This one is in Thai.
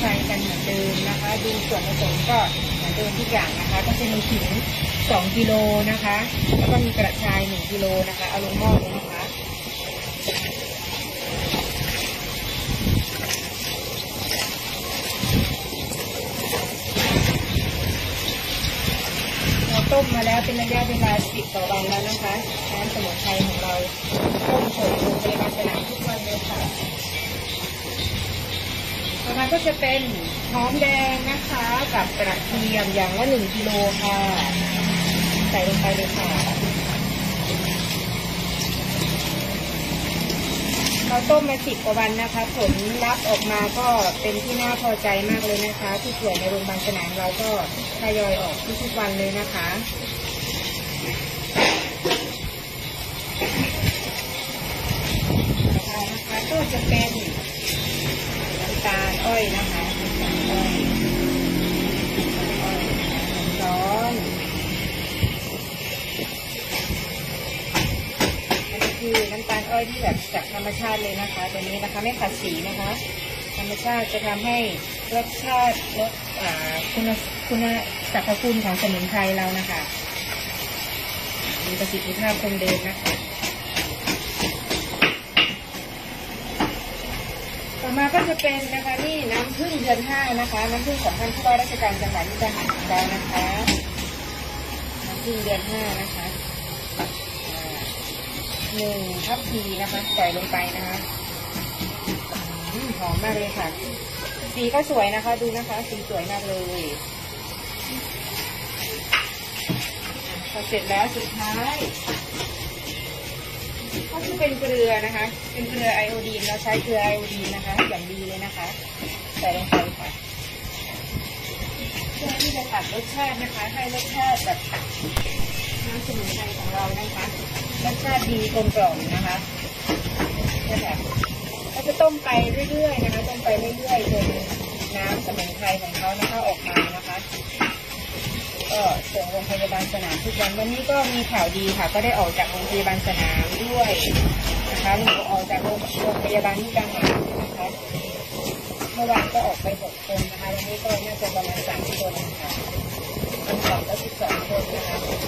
ไพรกันเหมือนเดิมนะคะ ดูส่วนผสมก็เหมือนเดิมทุกอย่างนะคะ ก็จะมีขิง2กิโลนะคะ แล้วก็มีกระชาย 1กิโลนะคะ เอาลงหม้อเลยนะคะเราต้มมาแล้วเป็นระยะเวลาสิบต่อวันแล้วนะคะ ก็จะเป็นหอมแดงนะคะ กับกระเทียมอย่างละหนึ่งกิโลค่ะ ใส่ลงไปเลยค่ะ เราต้มมาสิบกว่าวันนะคะ ผลลัพธ์ออกมาก็เป็นที่น่าพอใจมากเลยนะคะผู้ป่วยในโรงพยาบาลสนามเราก็ทยอยออกทุกๆวันเลยนะคะนะคะก็จะเป็น อยนะคะน้ำตาลอ้อยอ้อยช้อนอันนี้คือน้ำตาลอ้อยที่แบบจากธรรมชาติเลยนะคะ ตัวนี้นะคะไม่ขัดสีนะคะ ธรรมชาติจะทำให้รสชาติรสคุณคุณสรรพคุณของสมุนไพรเรานะคะ มีประสิทธิภาพคงเดิมนะคะ ต่อมา ก็จะเป็นนะคะนี่น้ำผึ้งเดือนห้านะคะ น้ำผึ้งของท่านผู้ว่าราชการจังหวัดมุกดาหารของเรานะคะ น้ำผึ้งเดือนห้านะคะหนึ่งทัพพีนะคะใส่ลงไปนะคะหอมมากเลยค่ะ สีก็สวยนะคะดูนะคะ สีสวยมากเลยพอเสร็จแล้วสุดท้าย ก็คือเป็นเกลือนะคะ เป็นเกลือไอโอดีนเราใช้เกลือไอโอดีนนะคะ อย่างดีเลยนะคะ ใส่ลงไปค่ะเพื่อที่จะตัดรสชาตินะคะ ให้รสชาติแบบน้ำสมุนไพรของเรานะคะรสชาติดีกลมกล่อมนะคะนี่แหละก็จะต้มไปเรื่อยๆนะคะ ต้มไปเรื่อยๆจนน้ำสมุนไพรของเขานะคะออกมา ก็ส่งโรงพยาบาลสนามทุกวันวันนี้ก็มีข่าวดีค่ะ ก็ได้ออกจากโรงพยาบาลสนามด้วยนะคะหนูออกจากโรงพยาบาลที่กังหวันนะคะเมื่อวานก็ออกไปหกคนนะคะวันนี้ก็น่าจะประมาณสามคนนะคะคนสองก็สิบสองคนนะคะ